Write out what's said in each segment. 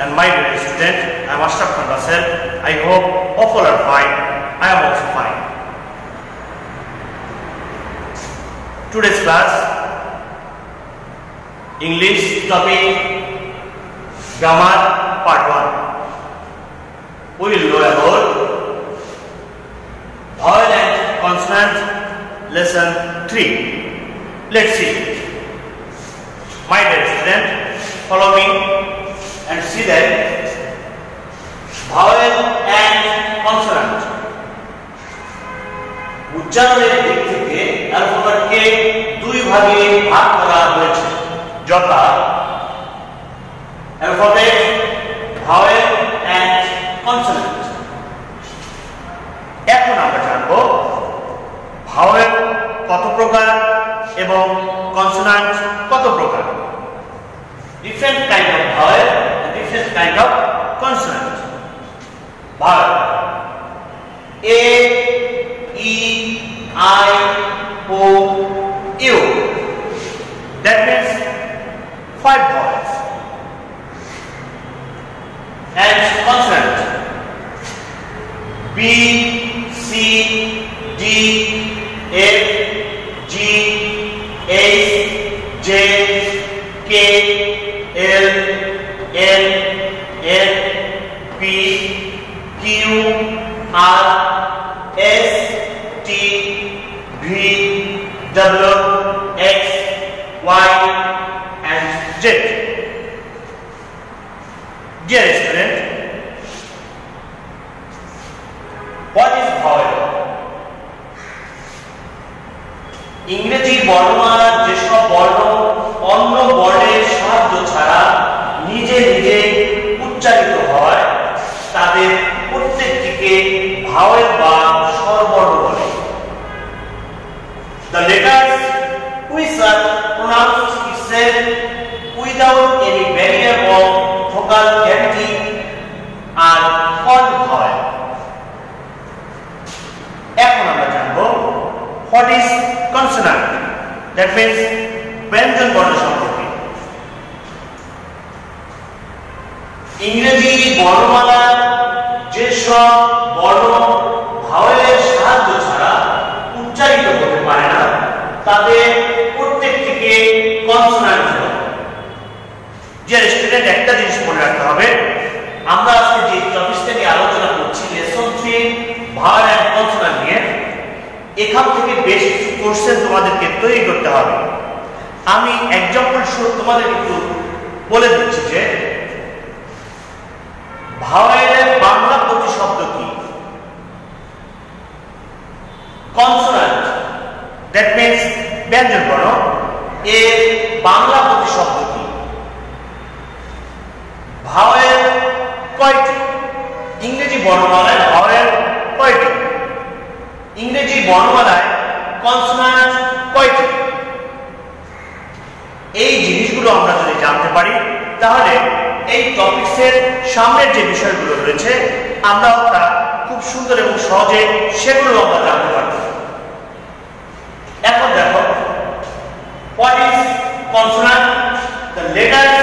and my dear student, I am Ashraf Khan. I hope all are fine. I am also fine. Today's class, English topic, grammar part 1. We will know about vowel and consonant lesson 3. Let's see. My dear student, follow me and see that vowel and consonant উচ্চারণের দিক থেকে অ্যালফাবেটকে দুই ভাগে ভাগ করা হয়েছে, যথা alphabet vowel and consonant এখন আমরা জানব ভাওয়েল কত প্রকার এবং কনসোনেন্ট কত প্রকার। Of vowel different kind of consonant. Vowel A, E, I, O, U. That means five vowels. And consonant B, C, D, F, P, Q, R, S, T, V, W, X, Y, and Z. Dear student, what is vowel? ইংরেজি বর্ণমালার যেসব বর্ণ letters which are pronounced itself without any barrier of vocal cavity are called vowel. এখন আমরা জানব what is consonant that means ব্যঞ্জন বর্ণ সম্পর্কে ইংরেজি বর্ণমালার যেসব বর্ণ ভাওয়েলের সাহায্য ছাড়া উচ্চারিত হতে পারে না তাদের প্রত্যেকটিকে কনসোনান্ট যে স্টুডেন্ট একটা জিনিস মনে রাখতে হবে, আমরা আজকে যে টপিকটা নিয়ে আলোচনা করছি lesson three vowel and consonant নিয়ে, এখান থেকে বেশ কিছু কোশ্চেন তোমাদেরকে তৈরি করতে হবে। আমি এক্সাম্পল শুরু তোমাদের একটু বলে দিচ্ছি যে ভাওয়েলের বাংলা প্রতিশব্দ কি? কনসোনান্ট দ্যাট মিন্স ব্যঞ্জন এর বাংলা প্রতিশব্দ কি ভাওয়েল কয়টি? ইংরেজি বর্ণমালায় ভাওয়েল কয়টি? ইংরেজি বর্ণমালায় কনসোনান্ট কয়টি? এই জিনিসগুলো আমরা যদি জানতে পারি, তাহলে এই টপিকসের সামনের যে বিষয়গুলো রয়েছে, আমরাও তা খুব সুন্দর এবং সহজে সেগুলো আমরা জানতে পারব এখন দেখো what is consonant the letters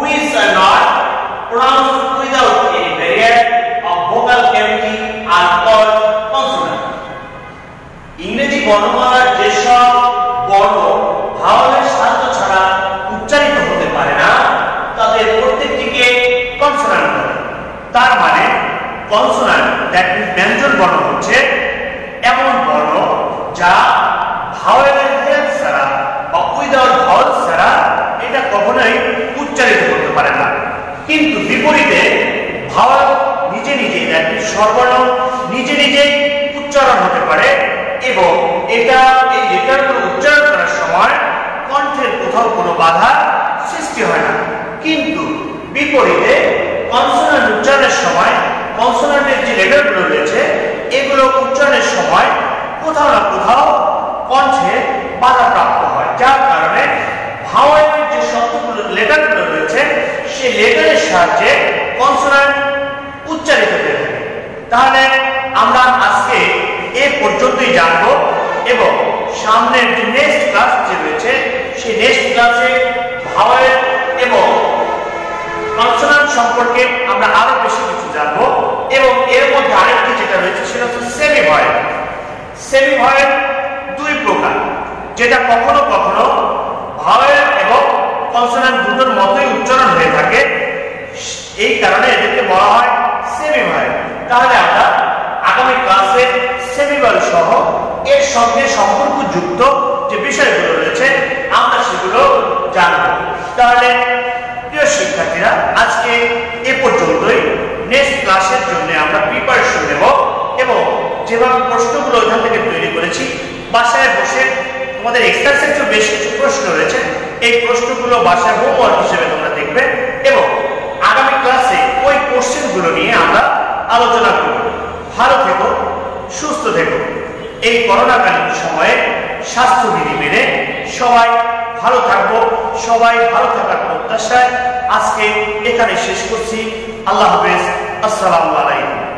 which are not pronounced without any barrier of vocal cavity are called consonant ইংরেজি বর্ণমালার যেসব বর্ণ ভাওয়ালের সাহায্য ছাড়া উচ্চারিত হতে পারে না, তাদের প্রত্যেকটিকে কনসোনান্ট বলে। তার মানে কনসোনান্ট দ্যাট মিন্স ব্যঞ্জন বর্ণ হচ্ছে এমন বর্ণ যা ভাওয়ালের হেল্প ছাড়া বা উইদাউট ভাওয়াল ছাড়া এটা কখনোই উচ্চারিত করতে পারে না। কিন্তু বিপরীতে ভাওয়াল নিজে নিজে দ্যাট মিন্স স্বরবর্ণ নিজে নিজেই উচ্চারণ হতে পারে এবং এটা এই লেটারগুলো উচ্চারণ করার সময় কণ্ঠের কোথাও কোনো বাধা সৃষ্টি হয় না কিন্তু বিপরীতে কনসোনান্ট উচ্চারণের সময় লেটারগুলো রয়েছে, এগুলো উচ্চারণের সময় কোথাও না কোথাও কণ্ঠে বাধা প্রাপ্ত হয়। যার কারণে ভাওয়ালের যে শব্দগুলো, লেটারগুলো রয়েছে, সেই লেটারের সাহায্যে কনসোনান্ট উচ্চারিত হয়ে থাকে। তাহলে আমরা আজকে এ পর্যন্তই জানব এবং সামনের যে নেক্সট ক্লাস যে রয়েছে, সেই নেক্সট ক্লাসে ভাওয়েল এবং কনসোনান্ট সম্পর্কে আমরা আরও বেশি কিছু জানব। এবং এর মধ্যে আরেকটি যেটা রয়েছে, সেটা হচ্ছে সেমি ভয়েল সেমি ভয়েল দুই প্রকার, যেটা কখনো কখনো ভয়েল এবং কনসোনেন্ট দুটোর মতোই উচ্চারণ হয়ে থাকে। এই কারণে এদেরকে বলা হয় সেমি ভয়েল তাহলে আমরা আগামী ক্লাসে সেমি ভয়েল সহ এর সঙ্গে সম্পর্কযুক্ত যে বিষয়গুলো রয়েছে, আমরা সেগুলো জানব। তাহলে, প্রিয় শিক্ষার্থীরা, আজকে এ পর্যন্তই নেক্সট ক্লাসের জন্য আমরা প্রিপারেশন নেব এবং যেভাবে প্রশ্নগুলো ওইখান থেকে তৈরি করেছি। বাসায় বসে তোমাদের এক্সারসাইজও বেশ কিছু প্রশ্ন রয়েছে, এই প্রশ্নগুলো বাসায় হোমওয়ার্ক হিসেবে তোমরা দেখবে এবং আগামী ক্লাসে ওই কোশ্চেনগুলো নিয়ে আমরা আলোচনা করব। ভালো থেকো, সুস্থ থেকো। এই করোনাকালীন সময়ে স্বাস্থ্যবিধি মেনে সবাই ভালো থাকব, সবাই ভালো থাকার প্রত্যাশায় আজকে এখানে শেষ করছি। আল্লাহ হাফেজ, আসসালামু আলাইকুম।